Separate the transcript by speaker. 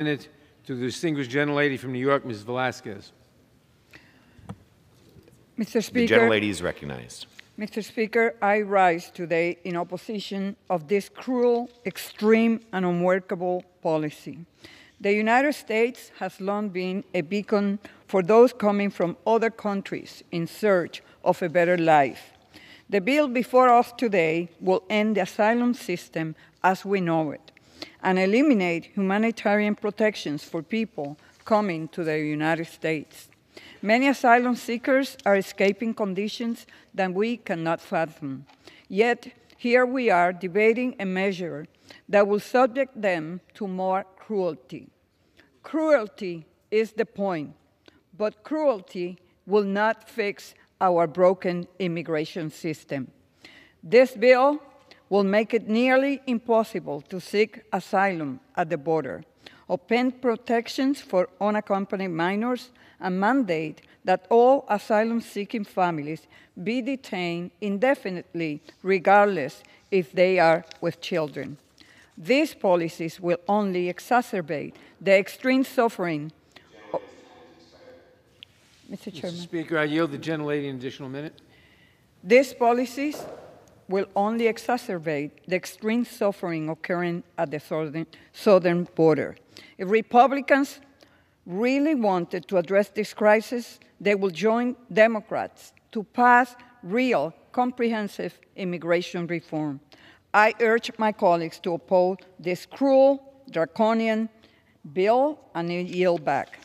Speaker 1: Minute to the distinguished gentlelady from New York, Ms. Velázquez.
Speaker 2: Mr.
Speaker 3: The
Speaker 2: Speaker,
Speaker 3: gentlelady is recognized.
Speaker 2: Mr. Speaker, I rise today in opposition of this cruel, extreme, and unworkable policy. The United States has long been a beacon for those coming from other countries in search of a better life. The bill before us today will end the asylum system as we know it and eliminate humanitarian protections for people coming to the United States. Many asylum seekers are escaping conditions that we cannot fathom. Yet, here we are debating a measure that will subject them to more cruelty. Cruelty is the point, but cruelty will not fix our broken immigration system. This bill will make it nearly impossible to seek asylum at the border, open protections for unaccompanied minors, and mandate that all asylum seeking families be detained indefinitely, regardless if they are with children. These policies will only exacerbate the extreme suffering. Mr.
Speaker 1: Mr.
Speaker 2: Chairman.
Speaker 1: Speaker, I yield the gentlelady an additional minute.
Speaker 2: These policies will only exacerbate the extreme suffering occurring at the southern, southern border. If Republicans really wanted to address this crisis, they will join Democrats to pass real, comprehensive immigration reform. I urge my colleagues to oppose this cruel, draconian bill and yield back.